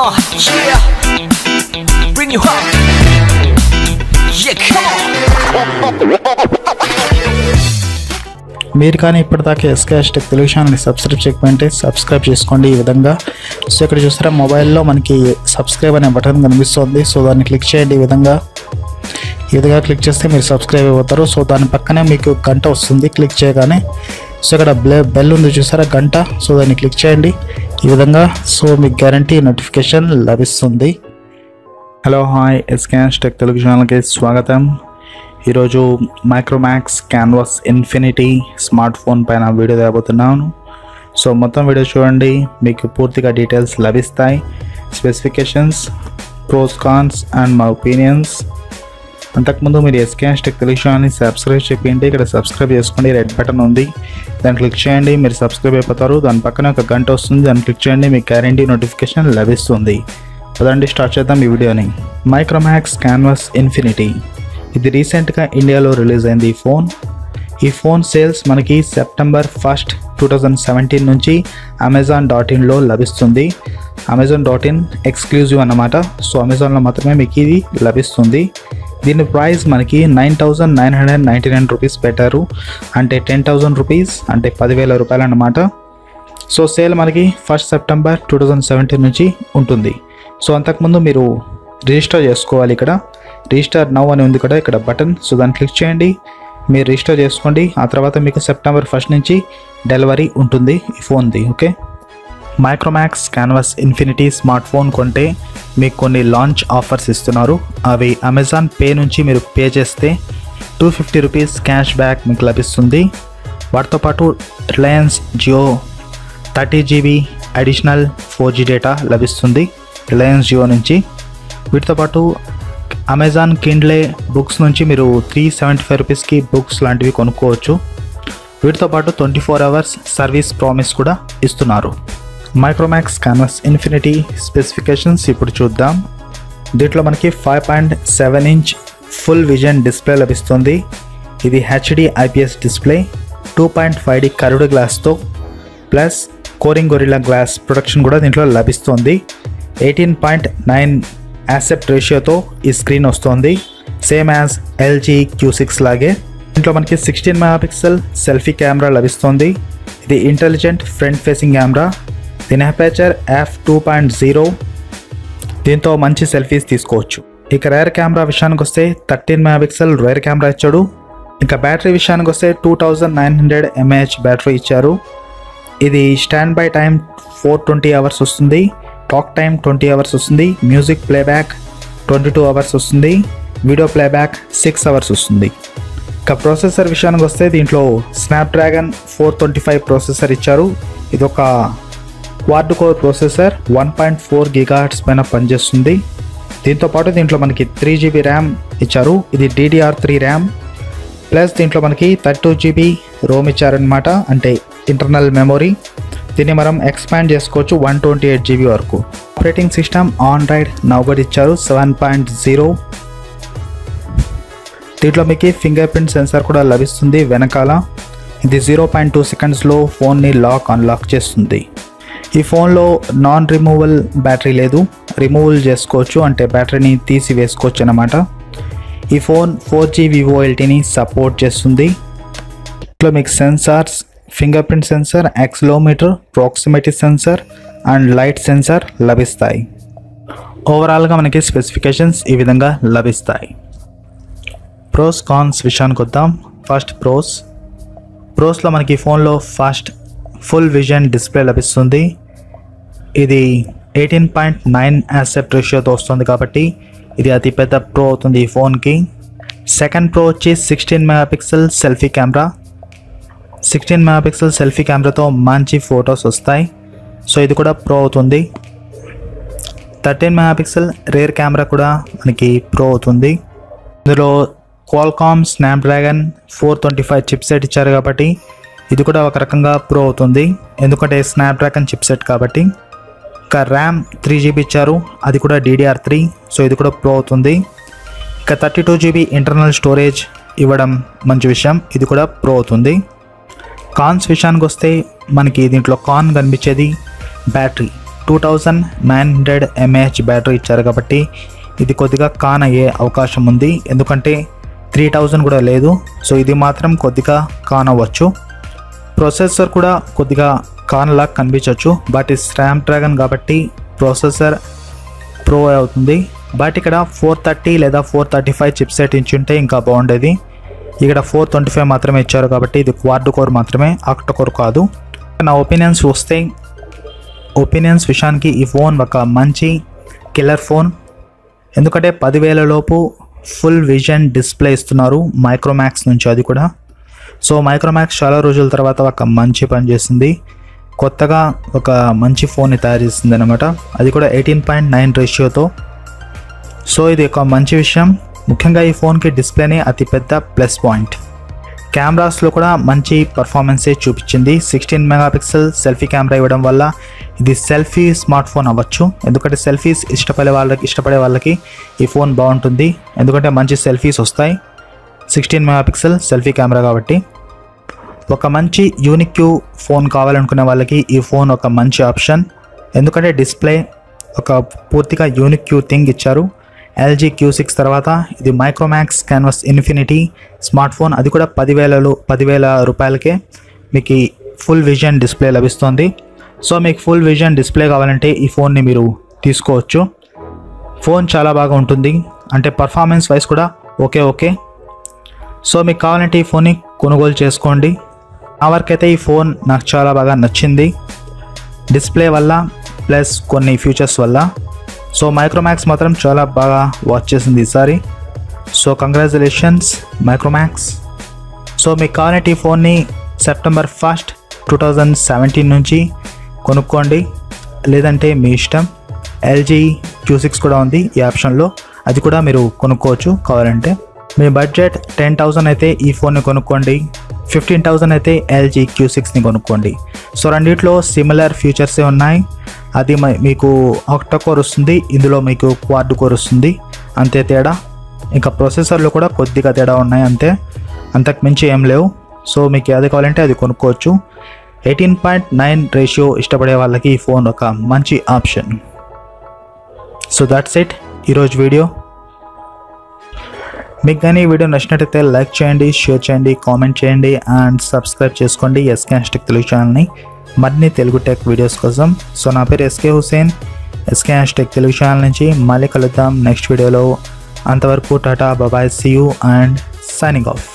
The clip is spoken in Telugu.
Yeah. Bring you up. Yeah, come on. మీరు కానీ ఇప్పటిదాకా ఎస్కాష్ టెక్ తెలుగు ఛానల్ని సబ్స్క్రైబ్ చేయకపోయింటే సబ్స్క్రైబ్ చేసుకోండి ఈ విధంగా సో ఇక్కడ చూసారా మొబైల్లో మనకి సబ్స్క్రైబ్ అనే బటన్ కనిపిస్తుంది సో దాన్ని క్లిక్ చేయండి ఈ విధంగా ఈ విధంగా క్లిక్ చేస్తే మీరు సబ్స్క్రైబ్ అవుతారు సో దాని పక్కనే మీకు గంట వస్తుంది క్లిక్ చేయగానే సో ఇక్కడ బ్లే బెల్ ఉంది చూసారా? గంట. సో దాన్ని క్లిక్ చేయండి. ఈ విధంగా సో మీకు గ్యారంటీ నోటిఫికేషన్ లభిస్తుంది. Hello hi. ఎస్కాన్స్ టెక్ తెలుగు ఛానల్కి స్వాగతం. ఈరోజు Micromax canvas infinity smart phone పైన వీడియో తేబోతున్నాను సో మొత్తం వీడియో చూడండి. మీకు పూర్తిగా డీటెయిల్స్ లభిస్తాయి. స్పెసిఫికేషన్స్ ప్రోస్ కాన్స్ అండ్ మా ఒపీనియన్స్. అంతకుముందు మీరు ఎస్కేఎస్ టెక్ తెలుగు ఛానల్ని సబ్స్క్రైబ్ చేయండి. ఇక్కడ సబ్స్క్రైబ్ చేసుకోండి. రెడ్ బటన్ ఉంది. దాన్ని క్లిక్ చేయండి. మీరు సబ్స్క్రైబ్ అయిపోతారు. దాని పక్కన ఒక గంట వస్తుంది. దాన్ని క్లిక్ చేయండి. మీకు గ్యారంటీ నోటిఫికేషన్ లభిస్తుంది. పదండి స్టార్ట్ చేద్దాం ఈ వీడియోని. మైక్రోమాక్స్ క్యాన్వాస్ ఇన్ఫినిటీ ఇది రీసెంట్గా ఇండియాలో రిలీజ్ అయింది ఈ ఫోన్ ఈ ఫోన్ సేల్స్ మనకి September first two thousand seventeen నుంచి అమెజాన్ డాట్ ఇన్లో లభిస్తుంది. అమెజాన్ డాట్ ఇన్ ఎక్స్క్లూజివ్ అన్నమాట. సో అమెజాన్లో మాత్రమే మీకు ఇది లభిస్తుంది. దీని ప్రైస్ మనకి nine thousand nine hundred ninety nine rupees పెట్టారు. అంటే టెన్ థౌజండ్ రూపీస్ అంటే పదివేల రూపాయలు అన్నమాట. సో సేల్ మనకి first September two thousand seventeen నుంచి ఉంటుంది. సో అంతకుముందు మీరు రిజిస్టర్ చేసుకోవాలి ఇక్కడ. రిజిస్టర్ నౌ అని ఉంది కూడా ఇక్కడ బటన్ సో దాన్ని క్లిక్ చేయండి. మీరు రిజిస్టర్ చేసుకోండి. ఆ తర్వాత మీకు సెప్టెంబర్ ఫస్ట్ నుంచి డెలివరీ ఉంటుంది ఈ ఫోన్ది okay Micromax canvas infinity smart phone కొంటే మీకు కొన్ని లాంచ్ ఆఫర్స్ ఇస్తున్నారు. అవి అమెజాన్ పే నుంచి మీరు పే చేస్తే two fifty rupees cash back మీకు లభిస్తుంది. వాటితో పాటు Reliance Jio thirty GB additional four G data లభిస్తుంది రిలయన్స్ జియో నుంచి. వీటితో పాటు అమెజాన్ కిండ్లే బుక్స్ నుంచి మీరు త్రీ సెవెంటీ ఫైవ్ రూపీస్కి బుక్స్ లాంటివి కొనుక్కోవచ్చు. వీటితో పాటు twenty four hours service promise కూడా ఇస్తున్నారు. మైక్రోమాక్స్ కాన్వస్ ఇన్ఫినిటీ స్పెసిఫికేషన్స్ ఇప్పుడు చూద్దాం. దీంట్లో మనకి five point seven inch full vision display లభిస్తుంది. ఇది HD IPS display two point five D curved గ్లాస్తో plus Corning Gorilla glass production కూడా దీంట్లో లభిస్తుంది. ఎయిటీన్ పాయింట్ నైన్ యాసెప్ట్ రేషియోతో ఈ స్క్రీన్ వస్తుంది. Same as LG Q six లాగే. దీంట్లో మనకి సిక్స్టీన్ మెగాపిక్సెల్ సెల్ఫీ కెమెరా లభిస్తుంది. ఇది ఇంటెలిజెంట్ ఫ్రంట్ ఫేసింగ్ కెమెరా దీని aperture F two point zero దీంతో మంచి సెల్ఫీస్ తీసుకోవచ్చు. ఇక రేర్ కెమెరా విషయానికి వస్తే థర్టీన్ మెగాపిక్సెల్ రేర్ కెమెరా ఇచ్చాడు. ఇంకా బ్యాటరీ విషయానికి వస్తే two thousand nine hundred mAh battery ఇచ్చారు. ఇది stand by time four twenty hours వస్తుంది. టాక్ టైం ట్వంటీ అవర్స్ వస్తుంది. Music playback twenty two hours వస్తుంది. వీడియో ప్లేబ్యాక్ సిక్స్ అవర్స్ వస్తుంది. ఇక ప్రాసెసర్ విషయానికి వస్తే దీంట్లో Snapdragon four twenty five processor ఇచ్చారు. ఇది ఒక quad core processor one point four gigahertz పైన పనిచేస్తుంది. దీంతో పాటు దీంట్లో మనకి త్రీ జీబీ ర్యామ్ ఇచ్చారు. ఇది డీడీఆర్ త్రీ ర్యామ్ ప్లస్ దీంట్లో మనకి థర్టీ టూ జీబీ రోమ్ ఇచ్చారనమాట అంటే ఇంటర్నల్ మెమొరీ దీన్ని మనం ఎక్స్పాండ్ చేసుకోవచ్చు వన్ ట్వంటీ ఎయిట్ జీబీ వరకు. ఆపరేటింగ్ సిస్టమ్ ఆండ్రాయిడ్ నవ్బడి ఇచ్చారు. సెవెన్ పాయింట్ జీరో దీంట్లో మీకు ఫింగర్ ప్రింట్ సెన్సార్ కూడా లభిస్తుంది వెనకాల. ఇది జీరో పాయింట్ టూ సెకండ్స్లో ఫోన్ని లాక్ అన్లాక్ చేస్తుంది. ఈ ఫోన్లో నాన్ రిమూవల్ బ్యాటరీ లేదు. రిమూవల్ చేసుకోవచ్చు అంటే బ్యాటరీని తీసి వేసుకోవచ్చు అన్నమాట. ఈ ఫోన్ ఫోర్ జీ వివో ఎల్టీని సపోర్ట్ చేస్తుంది. ఇంట్లో మీకు sensors finger print sensor accelerometer proximity sensor and light sensor లభిస్తాయి. ఓవరాల్గా మనకి స్పెసిఫికేషన్స్ ఈ విధంగా లభిస్తాయి. ప్రోస్ కాన్స్ విషయానికి వద్దాం. ఫస్ట్ ప్రోస్ ప్రోస్లో మనకి ఫోన్లో ఫాస్ట్ ఫుల్ విజన్ డిస్ప్లే లభిస్తుంది. ఇది ఎయిటీన్ పాయింట్ నైన్ యాసెప్ట్ రేషియోతో వస్తుంది కాబట్టి ఇది అతిపెద్ద ప్రో అవుతుంది ఈ ఫోన్కి. సెకండ్ ప్రో వచ్చి sixteen megapixel selfie camera. Sixteen megapixel selfie కెమెరాతో మంచి ఫొటోస్ వస్తాయి. సో ఇది కూడా ప్రో అవుతుంది. థర్టీన్ మెగాపిక్సెల్ రేర్ కెమెరా కూడా మనకి ప్రో అవుతుంది. ఇందులో Qualcomm Snapdragon four twenty five chipset ఇచ్చారు కాబట్టి ఇది కూడా ఒక రకంగా ప్రో అవుతుంది. ఎందుకంటే స్నాప్డ్రాగన్ చిప్ చిప్సెట్ కాబట్టి ఇంకా ర్యామ్ త్రీ జీబీ ఇచ్చారు. అది కూడా డీడీఆర్ త్రీ సో ఇది కూడా ప్రో అవుతుంది. ఇక thirty two GB internal storage ఇవ్వడం మంచి విషయం. ఇది కూడా ప్రో అవుతుంది. కాన్స్ విషయానికి వస్తే మనకి దీంట్లో కాన్ కనిపించేది battery two thousand nine hundred mAh battery ఇచ్చారు కాబట్టి ఇది కొద్దిగా కాన్ అయ్యే అవకాశం ఉంది. ఎందుకంటే త్రీ థౌజండ్ కూడా లేదు. సో ఇది మాత్రం కొద్దిగా కాన్ అవ్వచ్చు. ప్రొసెసర్ కూడా కొద్దిగా కాన్లా లాగా కనిపించవచ్చు బట్ ఇది స్నాప్ డ్రాగన్ కాబట్టి ప్రొసెసర్ ప్రో అవుతుంది. బట్ ఇక్కడ ఫోర్ థర్టీ లేదా four thirty five chipset ఇచ్చుంటే ఇంకా బాగుండేది. ఇక్కడ ఫోర్ ట్వంటీ ఫైవ్ మాత్రమే ఇచ్చారు కాబట్టి ఇది క్వార్డ్ కోర్ మాత్రమే ఆక్ట కోర్ కాదు. నా ఒపీనియన్స్ వస్తే ఒపీనియన్స్ విషయానికి ఈ ఫోన్ ఒక మంచి కిల్లర్ ఫోన్ ఎందుకంటే పదివేల లోపు ఫుల్ విజన్ డిస్ప్లే ఇస్తున్నారు మైక్రోమాక్స్ నుంచి అది కూడా. సో మైక్రోమాక్స్ చాలా రోజుల తర్వాత ఒక మంచి పని చేసింది. కొత్తగా ఒక మంచి ఫోన్ని తయారు చేసింది అనమాట అది కూడా ఎయిటీన్ పాయింట్ నైన్ రేషియోతో. సో ఇది ఒక మంచి విషయం. ముఖ్యంగా ఈ ఫోన్కి డిస్ప్లేనే అతిపెద్ద ప్లస్ పాయింట్. కెమెరాస్లో కూడా మంచి పర్ఫార్మెన్సే చూపించింది. సిక్స్టీన్ మెగాపిక్సెల్ సెల్ఫీ కెమెరా ఇవ్వడం వల్ల ఇది సెల్ఫీ స్మార్ట్ ఫోన్ అవ్వచ్చు. ఎందుకంటే సెల్ఫీస్ ఇష్టపడే వాళ్ళకి ఇష్టపడే వాళ్ళకి ఈ ఫోన్ బాగుంటుంది. ఎందుకంటే మంచి సెల్ఫీస్ వస్తాయి. సిక్స్టీన్ మెగాపిక్సెల్ సెల్ఫీ కెమెరా కాబట్టి ఒక మంచి యూనిక్యూ ఫోన్ కావాలనుకునే వాళ్ళకి ఈ ఫోన్ ఒక మంచి ఆప్షన్ ఎందుకంటే డిస్ప్లే ఒక పూర్తిగా యూనిక్యూ థింగ్ ఇచ్చారు. ఎల్జీ క్యూ సిక్స్ తర్వాత ఇది Micromax Canvas Infinity smart phone అది కూడా పదివేలలో పదివేల రూపాయలకే మీకు ఈ ఫుల్ విజన్ డిస్ప్లే లభిస్తుంది. సో మీకు ఫుల్ విజన్ డిస్ప్లే కావాలంటే ఈ ఫోన్ని మీరు తీసుకోవచ్చు. ఫోన్ చాలా బాగా ఉంటుంది. అంటే పర్ఫార్మెన్స్ వైజ్ కూడా ఓకే ఓకే. సో మీకు కావాలంటే ఈ ఫోన్ని కొనుగోలు చేసుకోండి. నా వరకైతే ఈ ఫోన్ నాకు చాలా బాగా నచ్చింది. డిస్ప్లే వల్ల ప్లస్ కొన్ని ఫీచర్స్ వల్ల. సో మైక్రోమాక్స్ మాత్రం చాలా బాగా వాచ్ చేసింది ఈసారి. So congratulations Micromax. సో మీకు కావాలంటే ఈ ఫోన్ని September first two thousand seventeen నుంచి కొనుక్కోండి. లేదంటే మీ ఇష్టం. ఎల్జీ క్యూ సిక్స్ కూడా ఉంది ఈ ఆప్షన్లో. అది కూడా మీరు కొనుక్కోవచ్చు కావాలంటే. మీ బడ్జెట్ టెన్ థౌసండ్ అయితే ఈ ఫోన్ని కొనుక్కోండి. ఫిఫ్టీన్ థౌసండ్ అయితే ఎల్జీ క్యూ సిక్స్ని కొనుక్కోండి. సో రెండిట్లో సిమిలర్ ఫీచర్సే ఉన్నాయి. అది మ- మీకు ఆక్టా కోర్ వస్తుంది. ఇందులో మీకు క్వాడ్ కోర్ వస్తుంది. అంతే తేడా. ఇంకా ప్రొసెసర్లు కూడా కొద్దిగా తేడా ఉన్నాయి అంతే. అంతకు మించి ఏం లేవు. సో మీకు ఏది కావాలంటే అది కొనుక్కోవచ్చు. ఎయిటీన్ పాయింట్ నైన్ రేషియో ఇష్టపడే వాళ్ళకి ఈ ఫోన్ ఒక మంచి ఆప్షన్ సో దాట్స్ ఇట్ ఈరోజు వీడియో. మీకు కానీ ఈ వీడియో నచ్చినట్టయితే లైక్ చేయండి షేర్ చేయండి కామెంట్ చేయండి అండ్ సబ్స్క్రైబ్ చేసుకోండి ఎస్కే హ్యాష్టెక్ తెలుగు ఛానల్ని. మరిన్ని తెలుగు టెక్ వీడియోస్ కోసం. సో నా పేరు SK Hussain. SK Hashtech Telugu channel నుంచి మళ్ళీ కలుద్దాం నెక్స్ట్ వీడియోలో. అంతవరకు Tata bye bye see you and signing off.